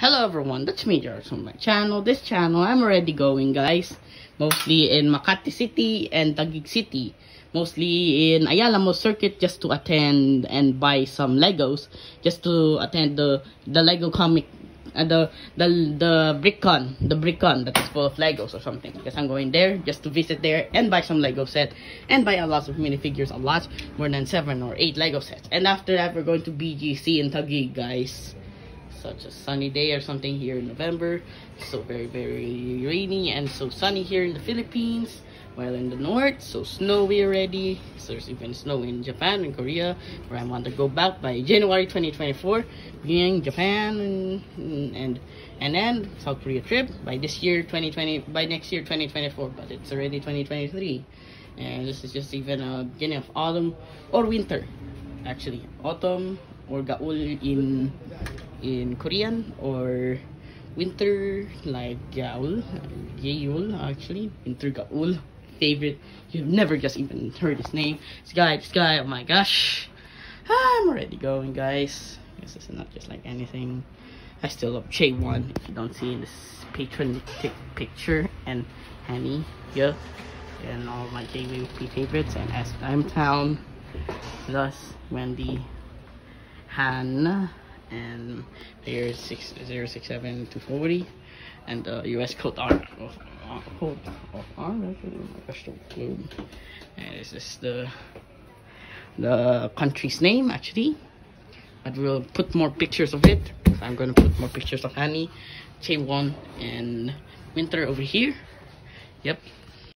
Hello everyone, that's me George from my channel. This channel, I'm already going guys. Mostly in Makati City and Taguig City. Mostly in Ayala Mall Circuit just to attend and buy some Legos. Just to attend the, the Lego comic, uh, the, the, the BrickCon, the BrickCon that is full of Legos or something. Because I'm going there just to visit there and buy some Lego set. And buy a lot of minifigures, a lot, more than 7 or 8 Lego sets. And after that, we're going to BGC in Taguig guys such a sunny day or something here in November. So very, very rainy and so sunny here in the Philippines. While in the north, so snowy already. So there's even snow in Japan and Korea, where I want to go back by January 2024. Being Japan and and and then South Korea trip by this year 2020 by next year 2024. But it's already 2023, and this is just even a beginning of autumn or winter, actually autumn or gaul in in Korean or winter like gaul, Yeol actually winter gaul favorite. You've never just even heard his name. This guy, this guy. Oh my gosh, ah, I'm already going, guys. This is not just like anything. I still love Chaewon. If you don't see in this picture and Hanni, yeah, and all my JWP favorites and SM Town, thus Wendy, Han, and player 6067 and the US code R of uh, globe and this is the the country's name actually. But we'll put more pictures of it. I'm gonna put more pictures of Annie, Chaewon and Winter over here. Yep